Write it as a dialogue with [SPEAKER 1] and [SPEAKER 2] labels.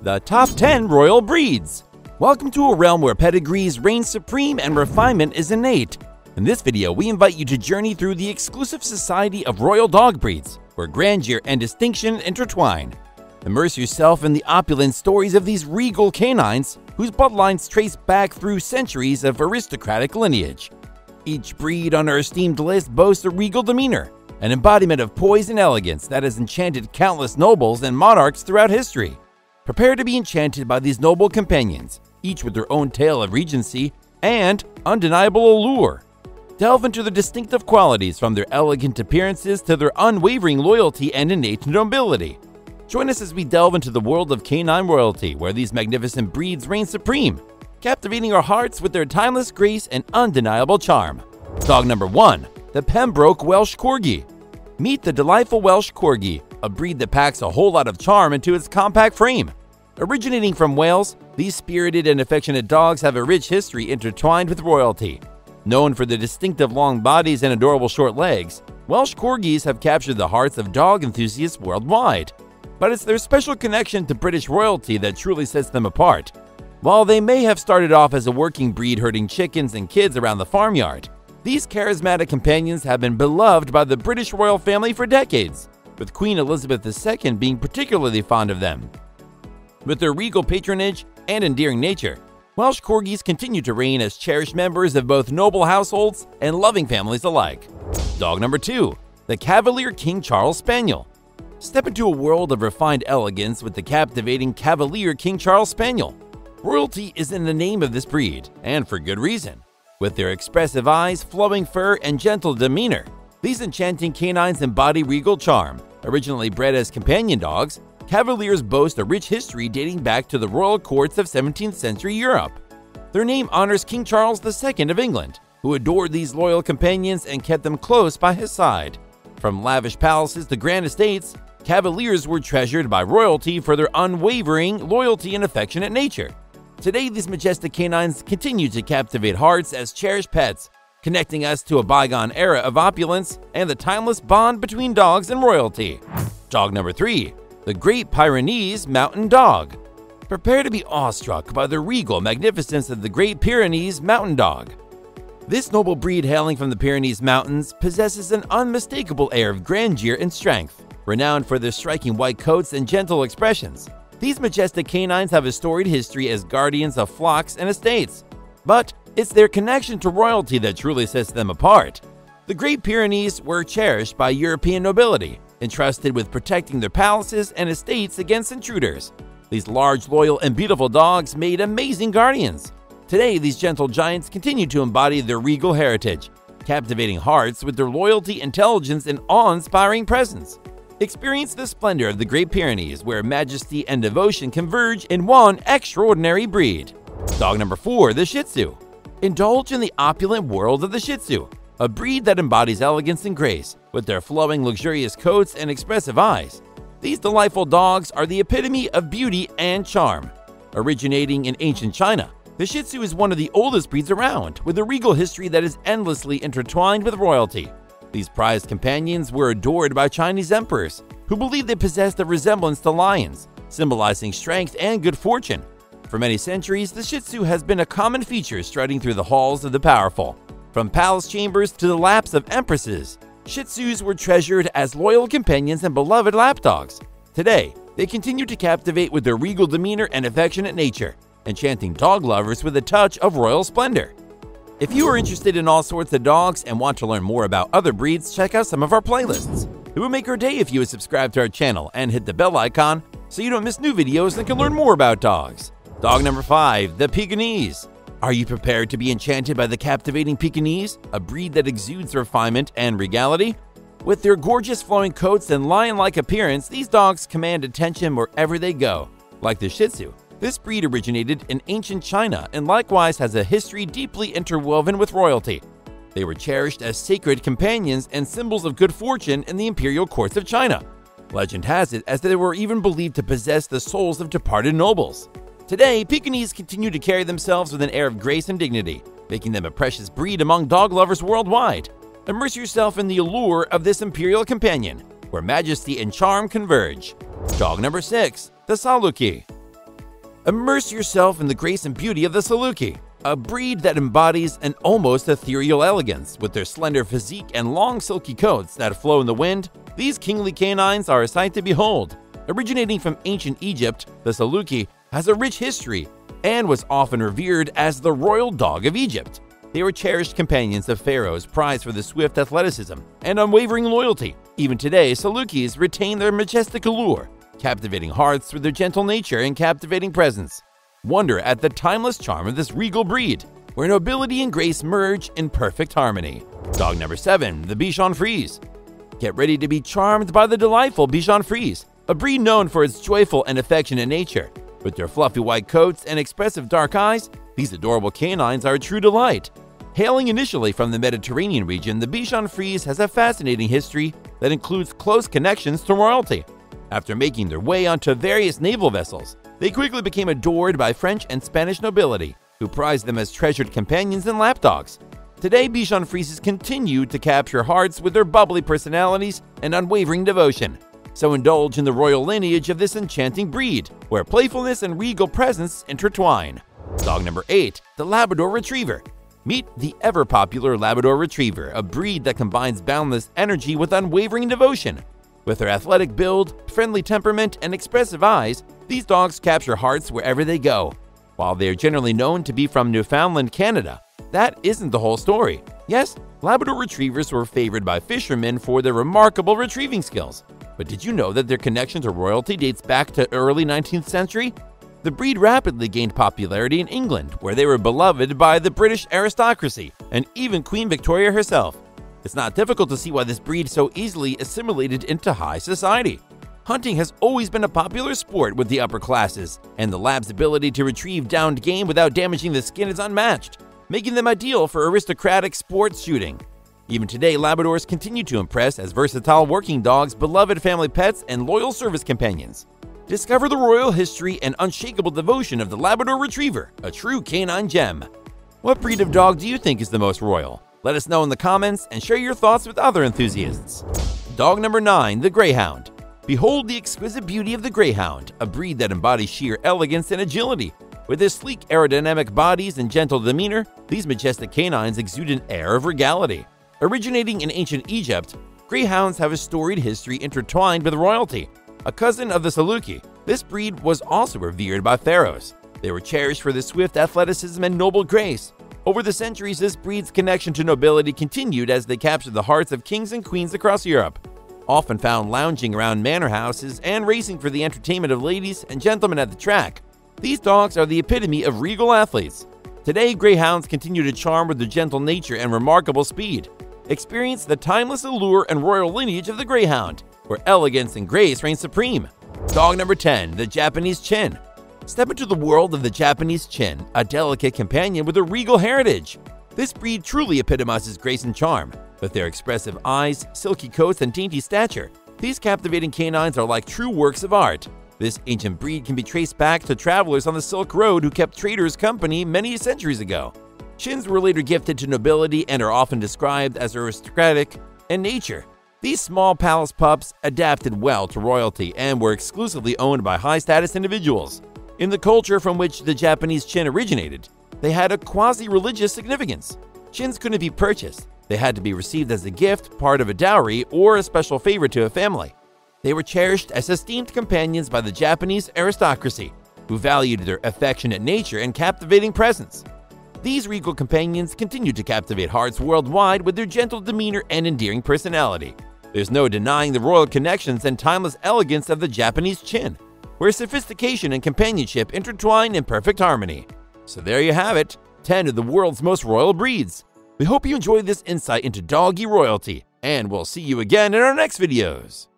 [SPEAKER 1] The Top 10 Royal Breeds. Welcome to a realm where pedigrees reign supreme and refinement is innate. In this video, we invite you to journey through the exclusive society of royal dog breeds, where grandeur and distinction intertwine. Immerse yourself in the opulent stories of these regal canines, whose bloodlines trace back through centuries of aristocratic lineage. Each breed on our esteemed list boasts a regal demeanor, an embodiment of poise and elegance that has enchanted countless nobles and monarchs throughout history. Prepare to be enchanted by these noble companions, each with their own tale of regency and undeniable allure. Delve into their distinctive qualities from their elegant appearances to their unwavering loyalty and innate nobility. Join us as we delve into the world of canine royalty, where these magnificent breeds reign supreme, captivating our hearts with their timeless grace and undeniable charm. Dog number one, the Pembroke Welsh Corgi. Meet the delightful Welsh Corgi, a breed that packs a whole lot of charm into its compact frame. Originating from Wales, these spirited and affectionate dogs have a rich history intertwined with royalty. Known for their distinctive long bodies and adorable short legs, Welsh Corgis have captured the hearts of dog enthusiasts worldwide. But it's their special connection to British royalty that truly sets them apart. While they may have started off as a working breed herding chickens and kids around the farmyard, these charismatic companions have been beloved by the British royal family for decades, with Queen Elizabeth II being particularly fond of them. With their regal patronage and endearing nature, Welsh Corgis continue to reign as cherished members of both noble households and loving families alike. Dog number 2, the Cavalier King Charles Spaniel. Step into a world of refined elegance with the captivating Cavalier King Charles Spaniel. Royalty is in the name of this breed, and for good reason. With their expressive eyes, flowing fur, and gentle demeanor, these enchanting canines embody regal charm. Originally bred as companion dogs, Cavaliers boast a rich history dating back to the royal courts of 17th century Europe. Their name honors King Charles II of England, who adored these loyal companions and kept them close by his side. From lavish palaces to grand estates, Cavaliers were treasured by royalty for their unwavering loyalty and affectionate nature. Today, these majestic canines continue to captivate hearts as cherished pets, connecting us to a bygone era of opulence and the timeless bond between dogs and royalty. Dog number three, the Great Pyrenees Mountain Dog. Prepare to be awestruck by the regal magnificence of the Great Pyrenees Mountain Dog. This noble breed hailing from the Pyrenees Mountains possesses an unmistakable air of grandeur and strength. Renowned for their striking white coats and gentle expressions, these majestic canines have a storied history as guardians of flocks and estates. But it's their connection to royalty that truly sets them apart. The Great Pyrenees were cherished by European nobility, entrusted with protecting their palaces and estates against intruders. These large, loyal, and beautiful dogs made amazing guardians. Today, these gentle giants continue to embody their regal heritage, captivating hearts with their loyalty, intelligence, and awe inspiring presence. Experience the splendor of the Great Pyrenees, where majesty and devotion converge in one extraordinary breed. Dog number 4, the Shih Tzu. Indulge in the opulent world of the Shih Tzu, a breed that embodies elegance and grace, with their flowing, luxurious coats and expressive eyes. These delightful dogs are the epitome of beauty and charm. Originating in ancient China, the Shih Tzu is one of the oldest breeds around, with a regal history that is endlessly intertwined with royalty. These prized companions were adored by Chinese emperors, who believed they possessed a resemblance to lions, symbolizing strength and good fortune. For many centuries, the Shih Tzu has been a common feature striding through the halls of the powerful. From palace chambers to the laps of empresses, Shih Tzus were treasured as loyal companions and beloved lapdogs. Today, they continue to captivate with their regal demeanor and affectionate nature, enchanting dog lovers with a touch of royal splendor. If you are interested in all sorts of dogs and want to learn more about other breeds, check out some of our playlists. It would make our day if you would subscribe to our channel and hit the bell icon so you don't miss new videos and can learn more about dogs. Dog number 5, the Pekingese. Are you prepared to be enchanted by the captivating Pekingese, a breed that exudes refinement and regality? With their gorgeous flowing coats and lion-like appearance, these dogs command attention wherever they go. Like the Shih Tzu, this breed originated in ancient China and likewise has a history deeply interwoven with royalty. They were cherished as sacred companions and symbols of good fortune in the imperial courts of China. Legend has it as they were even believed to possess the souls of departed nobles. Today, Pekingese continue to carry themselves with an air of grace and dignity, making them a precious breed among dog lovers worldwide. Immerse yourself in the allure of this imperial companion, where majesty and charm converge. Dog number 6, the Saluki. Immerse yourself in the grace and beauty of the Saluki, a breed that embodies an almost ethereal elegance. With their slender physique and long silky coats that flow in the wind, these kingly canines are a sight to behold. Originating from ancient Egypt, the Saluki has a rich history and was often revered as the royal dog of Egypt. They were cherished companions of pharaohs, prized for their swift athleticism and unwavering loyalty. Even today, Salukis retain their majestic allure, captivating hearts through their gentle nature and captivating presence. Wonder at the timeless charm of this regal breed, where nobility and grace merge in perfect harmony. Dog number 7, the Bichon Frise. Get ready to be charmed by the delightful Bichon Frise, a breed known for its joyful and affectionate nature. With their fluffy white coats and expressive dark eyes, these adorable canines are a true delight. Hailing initially from the Mediterranean region, the Bichon Frise has a fascinating history that includes close connections to royalty. After making their way onto various naval vessels, they quickly became adored by French and Spanish nobility, who prized them as treasured companions and lapdogs. Today, Bichon Frises continue to capture hearts with their bubbly personalities and unwavering devotion. So indulge in the royal lineage of this enchanting breed, where playfulness and regal presence intertwine. Dog number 8, the Labrador Retriever. Meet the ever popular Labrador Retriever, a breed that combines boundless energy with unwavering devotion. With their athletic build, friendly temperament, and expressive eyes, these dogs capture hearts wherever they go. While they are generally known to be from Newfoundland, Canada, that isn't the whole story. Yes, Labrador Retrievers were favored by fishermen for their remarkable retrieving skills, but did you know that their connection to royalty dates back to early 19th century? The breed rapidly gained popularity in England, where they were beloved by the British aristocracy and even Queen Victoria herself. It's not difficult to see why this breed so easily assimilated into high society. Hunting has always been a popular sport with the upper classes, and the lab's ability to retrieve downed game without damaging the skin is unmatched, making them ideal for aristocratic sports shooting. Even today, Labradors continue to impress as versatile working dogs, beloved family pets, and loyal service companions. Discover the royal history and unshakable devotion of the Labrador Retriever, a true canine gem. What breed of dog do you think is the most royal? Let us know in the comments and share your thoughts with other enthusiasts. Dog number 9, the Greyhound. Behold the exquisite beauty of the Greyhound, a breed that embodies sheer elegance and agility. With their sleek aerodynamic bodies and gentle demeanor, these majestic canines exude an air of regality. Originating in ancient Egypt, greyhounds have a storied history intertwined with royalty. A cousin of the Saluki, this breed was also revered by pharaohs. They were cherished for their swift athleticism and noble grace. Over the centuries, this breed's connection to nobility continued as they captured the hearts of kings and queens across Europe. Often found lounging around manor houses and racing for the entertainment of ladies and gentlemen at the track, these dogs are the epitome of regal athletes. Today, greyhounds continue to charm with their gentle nature and remarkable speed. Experience the timeless allure and royal lineage of the Greyhound, where elegance and grace reign supreme. Dog number 10, the Japanese Chin. Step into the world of the Japanese Chin, a delicate companion with a regal heritage. This breed truly epitomizes grace and charm. With their expressive eyes, silky coats, and dainty stature, these captivating canines are like true works of art. This ancient breed can be traced back to travelers on the Silk Road who kept traders company many centuries ago. Chins were later gifted to nobility and are often described as aristocratic in nature. These small palace pups adapted well to royalty and were exclusively owned by high status individuals. In the culture from which the Japanese chin originated, they had a quasi religious significance. Chins couldn't be purchased, they had to be received as a gift, part of a dowry, or a special favor to a family. They were cherished as esteemed companions by the Japanese aristocracy, who valued their affectionate nature and captivating presence. These regal companions continue to captivate hearts worldwide with their gentle demeanor and endearing personality. There's no denying the royal connections and timeless elegance of the Japanese chin, where sophistication and companionship intertwine in perfect harmony. So there you have it 10 of the world's most royal breeds. We hope you enjoyed this insight into doggy royalty, and we'll see you again in our next videos.